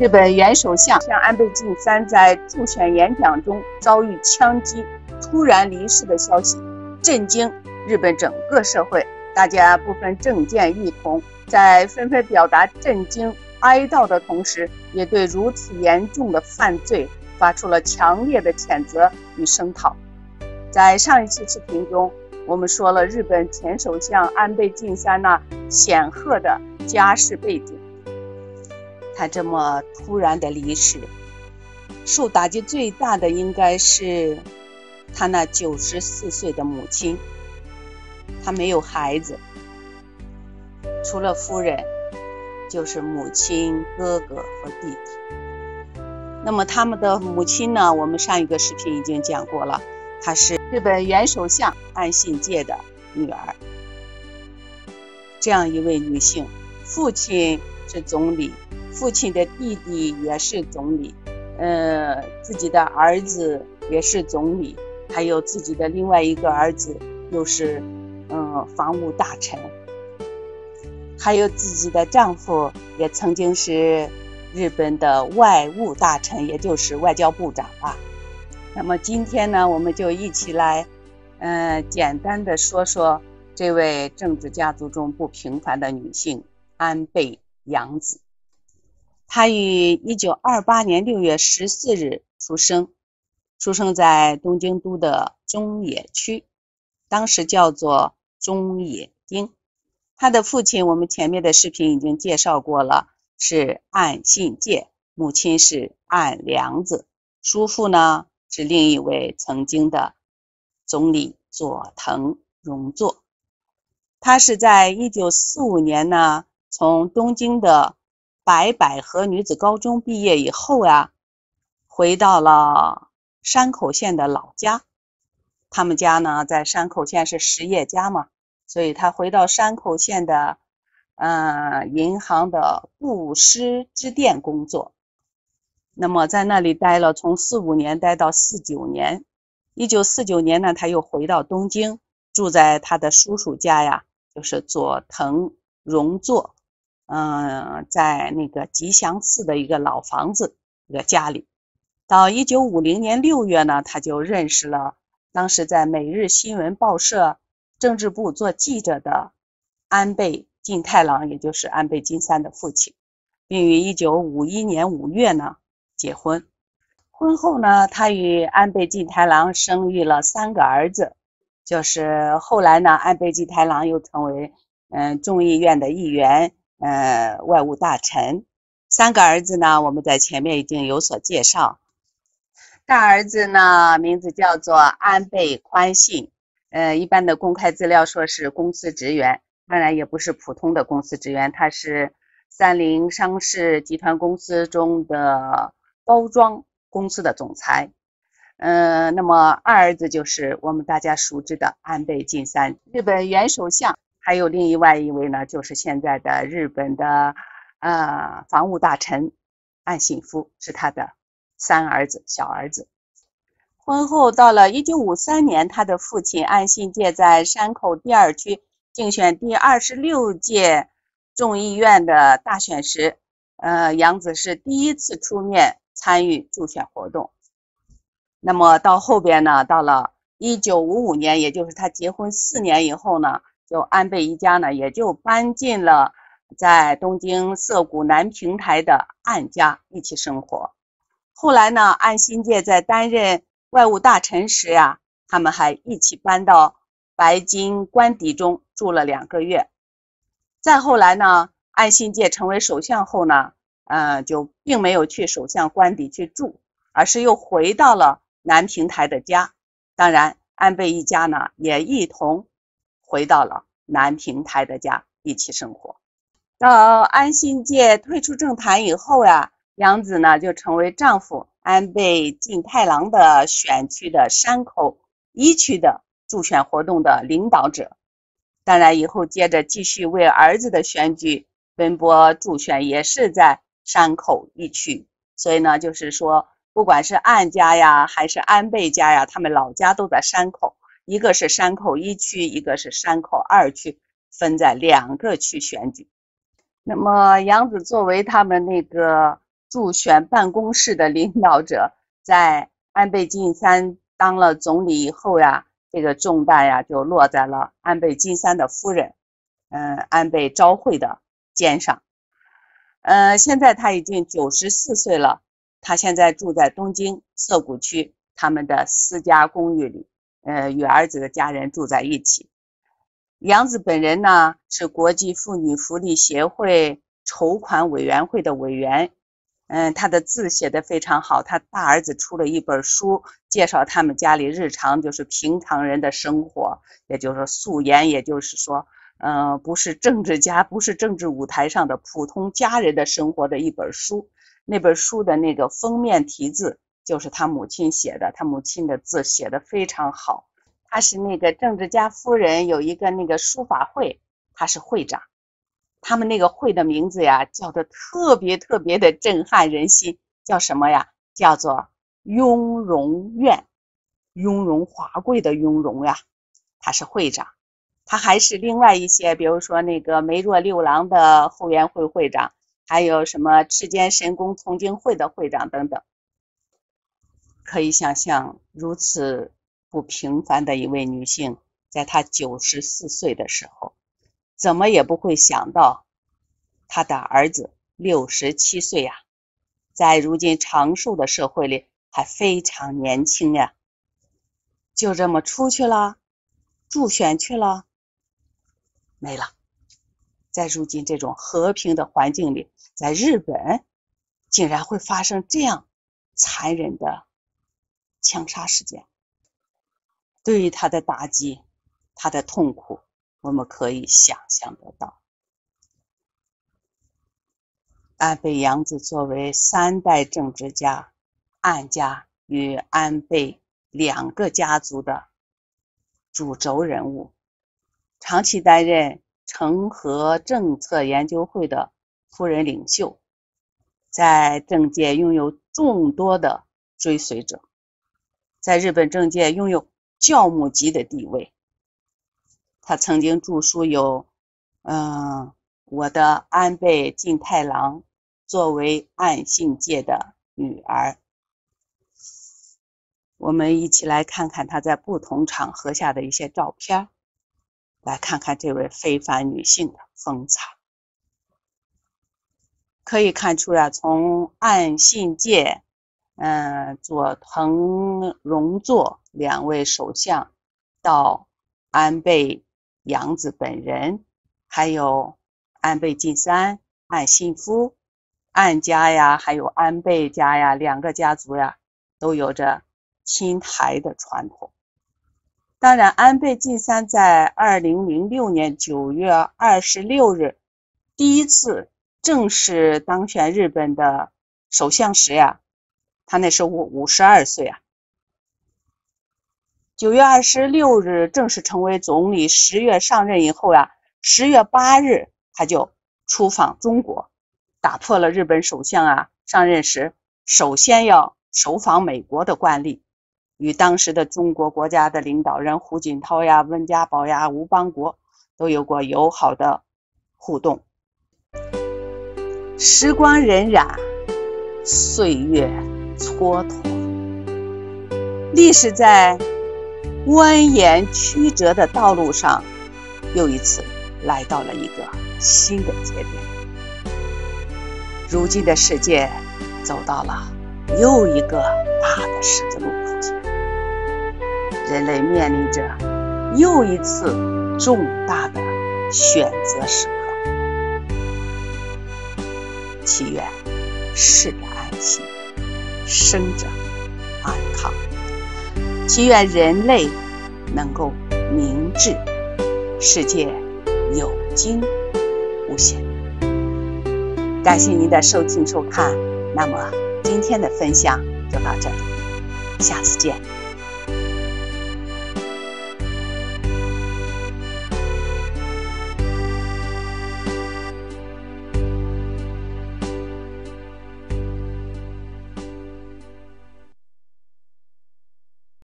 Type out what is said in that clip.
日本原首相安倍晋三在助选演讲中遭遇枪击，突然离世的消息，震惊日本整个社会。大家不分政见异同，在纷纷表达震惊、哀悼的同时，也对如此严重的犯罪发出了强烈的谴责与声讨。在上一期视频中，我们说了日本前首相安倍晋三那显赫的家世背景。他这么突然的离世，受打击最大的应该是他那九十四岁的母亲。他没有孩子，除了夫人，就是母亲、哥哥和弟弟。那么他们的母亲呢？我们上一个视频已经讲过了，她是日本原首相安信介的女儿。这样一位女性，父亲是总理，父亲的弟弟也是总理，呃，自己的儿子也是总理，还有自己的另外一个儿子又是。嗯，防务大臣，还有自己的丈夫也曾经是日本的外务大臣，也就是外交部长啊。那么今天呢，我们就一起来，嗯，简单的说说这位政治家族中不平凡的女性安倍洋子。他于一九二八年六月十四日出生，出生在东京都的中野区，当时叫做。中野町，他的父亲我们前面的视频已经介绍过了，是岸信介，母亲是岸良子，叔父呢是另一位曾经的总理佐藤荣作。他是在一九四五年呢，从东京的白百合女子高中毕业以后呀，回到了山口县的老家。他们家呢，在山口县是实业家嘛，所以他回到山口县的，呃，银行的布施支店工作。那么在那里待了从四五年待到四九年，一九四九年呢，他又回到东京，住在他的叔叔家呀，就是佐藤荣作，嗯，在那个吉祥寺的一个老房子一个家里。到一九五零年六月呢，他就认识了。当时在《每日新闻》报社政治部做记者的安倍晋太郎，也就是安倍晋三的父亲，并于1951年5月呢结婚。婚后呢，他与安倍晋太郎生育了三个儿子，就是后来呢，安倍晋太郎又成为嗯众议院的议员，呃，外务大臣。三个儿子呢，我们在前面已经有所介绍。大儿子呢，名字叫做安倍宽信，呃，一般的公开资料说是公司职员，当然也不是普通的公司职员，他是三菱商事集团公司中的包装公司的总裁。嗯，那么二儿子就是我们大家熟知的安倍晋三，日本原首相，还有另外一位呢，就是现在的日本的呃防务大臣岸信夫，是他的。三儿子，小儿子，婚后到了一九五三年，他的父亲岸信介在山口第二区竞选第二十六届众议院的大选时，呃，杨子是第一次出面参与助选活动。那么到后边呢，到了一九五五年，也就是他结婚四年以后呢，就安倍一家呢也就搬进了在东京涩谷南平台的岸家一起生活。后来呢，岸信介在担任外务大臣时呀，他们还一起搬到白金官邸中住了两个月。再后来呢，岸信介成为首相后呢，呃，就并没有去首相官邸去住，而是又回到了南平台的家。当然，安倍一家呢也一同回到了南平台的家一起生活。到安信介退出政坛以后呀。杨子呢，就成为丈夫安倍晋太郎的选区的山口一区的助选活动的领导者。当然，以后接着继续为儿子的选举奔波助选，也是在山口一区。所以呢，就是说，不管是岸家呀，还是安倍家呀，他们老家都在山口，一个是山口一区，一个是山口二区，分在两个区选举。那么，杨子作为他们那个。助选办公室的领导者，在安倍晋三当了总理以后呀，这个重担呀就落在了安倍晋三的夫人，嗯，安倍昭惠的肩上。呃，现在他已经九十四岁了，他现在住在东京涩谷区他们的私家公寓里，呃，与儿子的家人住在一起。杨子本人呢是国际妇女福利协会筹款委员会的委员。嗯，他的字写的非常好。他大儿子出了一本书，介绍他们家里日常就是平常人的生活，也就是素颜，也就是说，嗯，不是政治家，不是政治舞台上的普通家人的生活的一本书。那本书的那个封面题字就是他母亲写的，他母亲的字写的非常好。他是那个政治家夫人有一个那个书法会，他是会长。他们那个会的名字呀，叫的特别特别的震撼人心，叫什么呀？叫做雍容院，雍容华贵的雍容呀。他是会长，他还是另外一些，比如说那个梅若六郎的后援会会长，还有什么赤间神宫从经会的会长等等。可以想象，如此不平凡的一位女性，在她九十四岁的时候。怎么也不会想到，她的儿子六十七岁呀，在如今长寿的社会里还非常年轻呀，就这么出去了，助选去了，没了。在如今这种和平的环境里，在日本竟然会发生这样残忍的枪杀事件，对于他的打击，他的痛苦。我们可以想象得到，安倍洋子作为三代政治家，岸家与安倍两个家族的主轴人物，长期担任成和政策研究会的夫人领袖，在政界拥有众多的追随者，在日本政界拥有教母级的地位。他曾经著书有，嗯，我的安倍晋太郎作为岸信介的女儿，我们一起来看看她在不同场合下的一些照片，来看看这位非凡女性的风采。可以看出呀，从岸信介，嗯，佐藤荣作两位首相，到安倍。杨子本人，还有安倍晋三、岸信夫、岸家呀，还有安倍家呀，两个家族呀，都有着亲台的传统。当然，安倍晋三在二零零六年九月二十六日第一次正式当选日本的首相时呀，他那时候五十二岁啊。九月二十六日正式成为总理，十月上任以后呀，十月八日他就出访中国，打破了日本首相啊上任时首先要首访美国的惯例，与当时的中国国家的领导人胡锦涛呀、温家宝呀、吴邦国都有过友好的互动。时光荏苒，岁月蹉跎，历史在。蜿蜒曲折的道路上，又一次来到了一个新的节点。如今的世界走到了又一个大的十字路口前，人类面临着又一次重大的选择时刻。祈愿逝者安息，生者安康。祈愿人类能够明智，世界有惊无险。感谢您的收听收看，那么今天的分享就到这里，下次见。